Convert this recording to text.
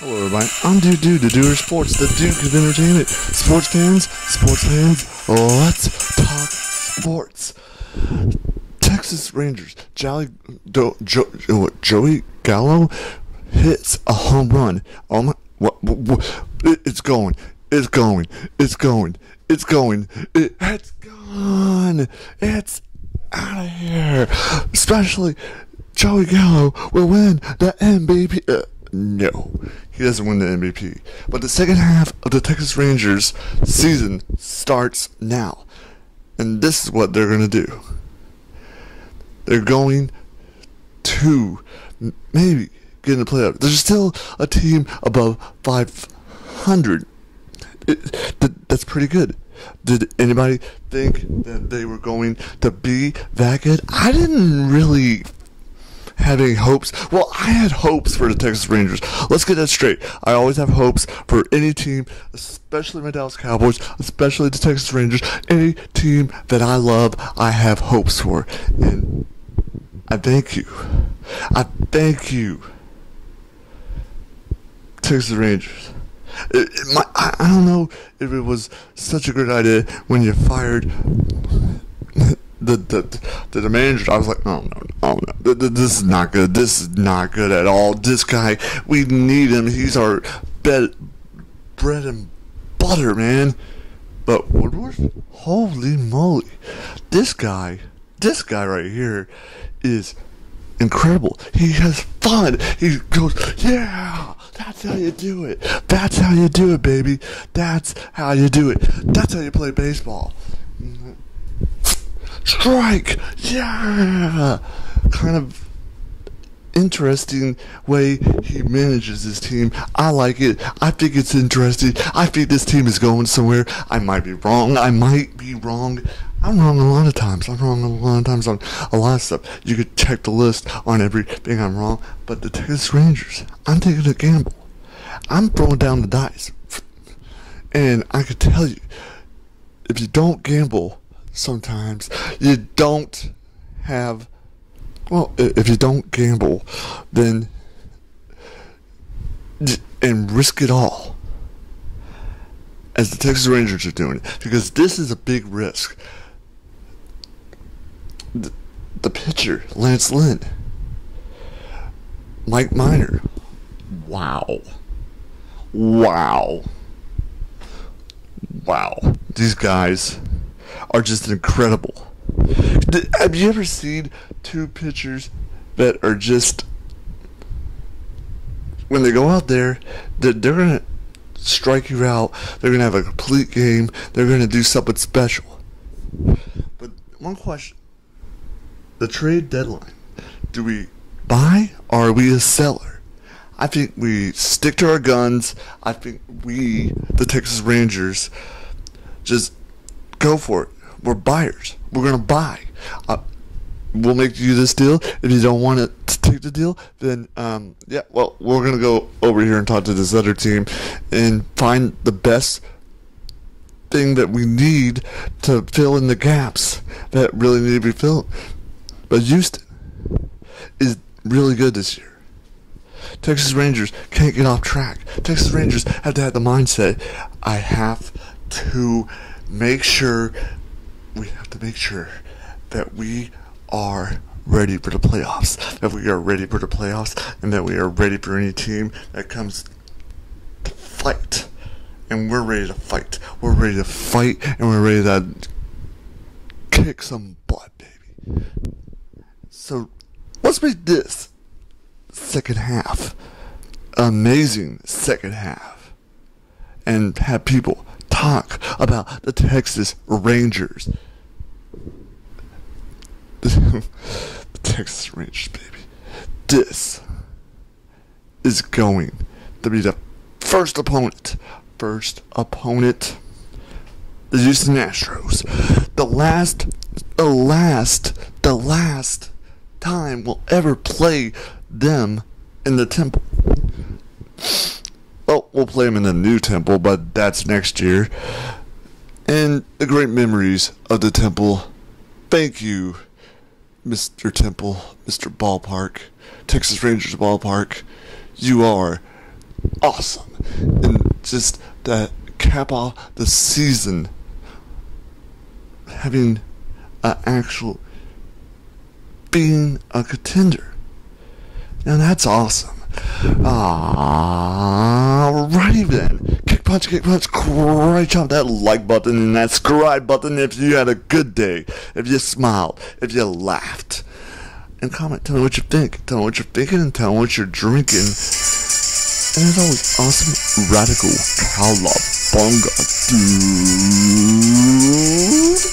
Hello, everybody. I'm Dude Dude, the Doer Sports, the Duke of Entertainment. Sports fans, sports fans, let's talk sports. Texas Rangers, Jolly, Do, jo, what, Joey Gallo hits a home run. Oh my, what, what it, it's going, it's going, it's going, it's going, it, it's gone, it's out of here. Especially Joey Gallo will win the MVP. Uh, no, he doesn't win the MVP. But the second half of the Texas Rangers season starts now. And this is what they're going to do. They're going to maybe get in the playoffs. There's still a team above 500. It, that's pretty good. Did anybody think that they were going to be that good? I didn't really have any hopes. Well, I had hopes for the Texas Rangers. Let's get that straight. I always have hopes for any team, especially my Dallas Cowboys, especially the Texas Rangers. Any team that I love, I have hopes for. And I thank you. I thank you, Texas Rangers. It, it, my, I, I don't know if it was such a great idea when you fired the the the, the manager. I was like, oh no, oh no, this is not good. This is not good at all. This guy, we need him. He's our bed, bread and butter, man. But Woodward, holy moly, this guy, this guy right here, is incredible. He has fun. He goes, yeah, that's how you do it. That's how you do it, baby. That's how you do it. That's how you play baseball. Strike! Yeah! Kind of interesting way he manages his team. I like it. I think it's interesting. I think this team is going somewhere. I might be wrong. I might be wrong. I'm wrong a lot of times. I'm wrong a lot of times on a lot of stuff. You could check the list on everything I'm wrong. But the Texas Rangers, I'm taking a gamble. I'm throwing down the dice. And I could tell you, if you don't gamble, sometimes. You don't have well if you don't gamble then and risk it all as the Texas Rangers are doing because this is a big risk. The, the pitcher Lance Lynn Mike Minor. wow. Wow. Wow. These guys are just incredible. Have you ever seen two pitchers that are just when they go out there, they're, they're gonna strike you out. They're gonna have a complete game. They're gonna do something special. But one question: the trade deadline. Do we buy or are we a seller? I think we stick to our guns. I think we, the Texas Rangers, just go for it. We're buyers. We're gonna buy. Uh, we'll make you this deal. If you don't want to take the deal, then um, yeah, well, we're gonna go over here and talk to this other team and find the best thing that we need to fill in the gaps that really need to be filled. But Houston is really good this year. Texas Rangers can't get off track. Texas Rangers have to have the mindset I have to make sure we have to make sure that we are ready for the playoffs, that we are ready for the playoffs, and that we are ready for any team that comes to fight. And we're ready to fight. We're ready to fight, and we're ready to kick some butt, baby. So let's make this second half amazing second half and have people talk about the Texas Rangers. the Texas Rangers, baby. This is going to be the first opponent. First opponent. The Houston Astros. The last, the last, the last time we'll ever play them in the temple. Well, play them in the new temple, but that's next year. And the great memories of the temple. Thank you, Mr. Temple, Mr. Ballpark, Texas Rangers Ballpark. You are awesome. And just to cap off the season, having an actual being a contender. And that's awesome. Alrighty then. Kick punch, kick punch, right chop that like button and that subscribe button if you had a good day, if you smiled, if you laughed. And comment, tell me what you think. Tell me what you're thinking and tell me what you're drinking. And as always, awesome radical cowlabunga, dude.